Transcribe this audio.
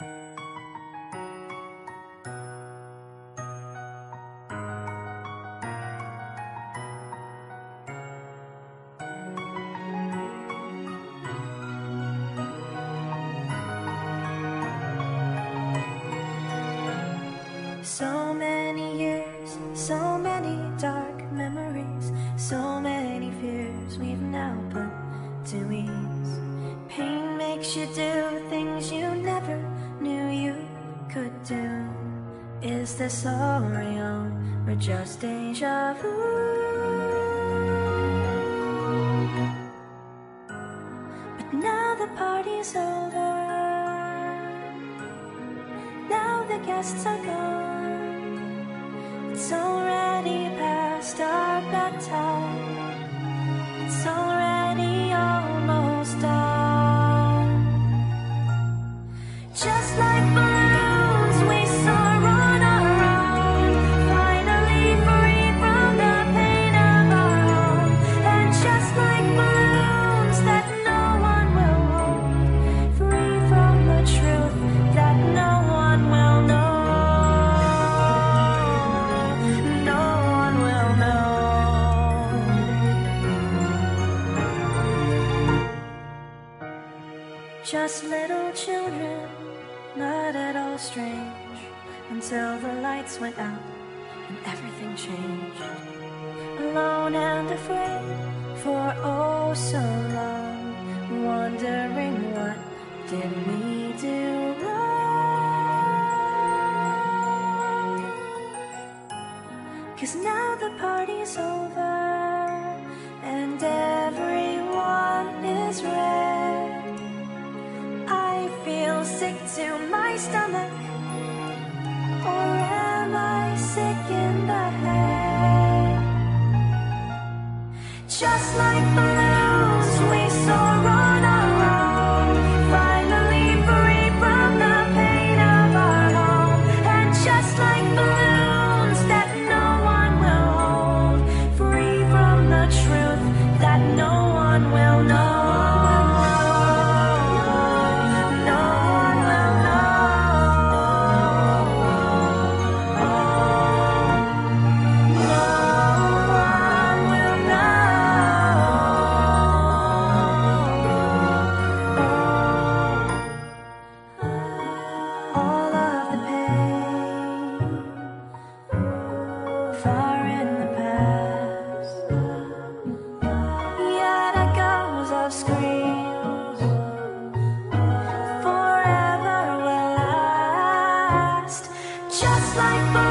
So many years, so many dark memories, so many fears we've now put to ease. Pain makes you do Is this all real or just deja vu? But now the party's over. Now the guests are gone. It's already past our bedtime. It's already almost dawn. Just like Just little children, not at all strange, until the lights went out and everything changed. Alone and afraid for oh so long, wondering what did we do wrong? Cause now the party's over my stomach. Or am I sick in the head? Just like balloons, we soar on our own. Finally free from the pain of our home. And just like balloons that no one will hold. Free from the truth that no one will know. like